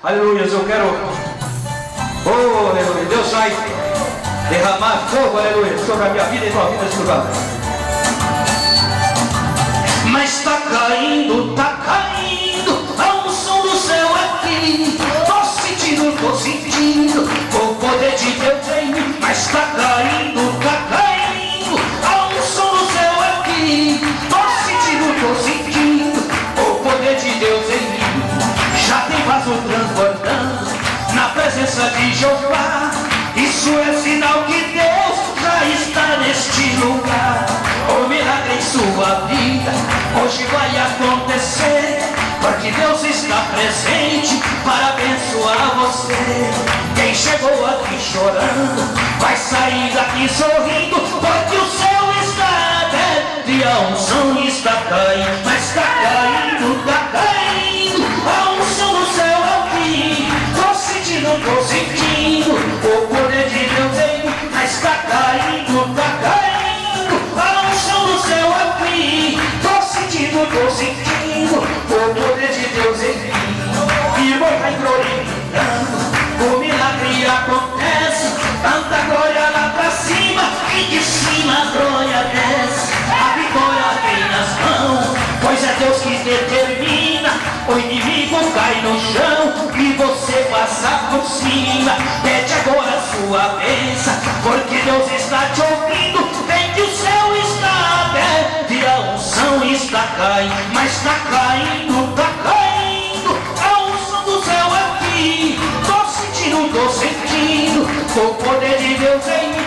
Aleluia, eu quero. Oh, aleluia. Deus vai derramar fogo, aleluia, sobre a minha vida e tua vida nesse lugar. Mas tá caindo, tá caindo, a unção do céu aqui. Tô sentindo, tô sentindo, o poder de Deus em mim. Mas tá caindo, tá caindo, a unção do céu aqui. Tô sentindo, tô sentindo, presença de Jeová. Isso é sinal que Deus já está neste lugar. O milagre em sua vida hoje vai acontecer. Porque Deus está presente para abençoar você. Quem chegou aqui chorando vai sair daqui sorrindo. Porque o céu sentindo. O poder de Deus em mim. E vai glorificando. O milagre acontece. Tanta glória lá pra cima. E de cima a glória desce. A vitória vem nas mãos. Pois é Deus que determina. O inimigo cai no chão e você passa por cima. Pede agora a sua bênção, porque Deus está te ouvindo. Vem que o céu caindo. Mas está caindo, está caindo. A unção do céu aqui. Tô sentindo, tô sentindo. O poder de Deus em mim.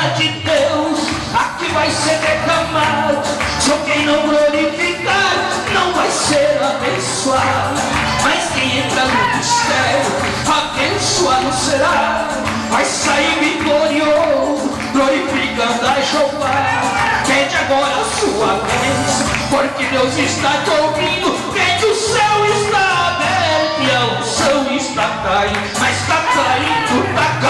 De Deus aqui vai ser derramado. Só quem não glorificar não vai ser abençoado. Mas quem entra no mistério, abençoado será. Vai sair vitorioso, glorificando a Jeová. Pede agora a sua bênção, porque Deus está te ouvindo. Pede o céu está aberto e a unção está caindo. Mas está caindo, está caindo.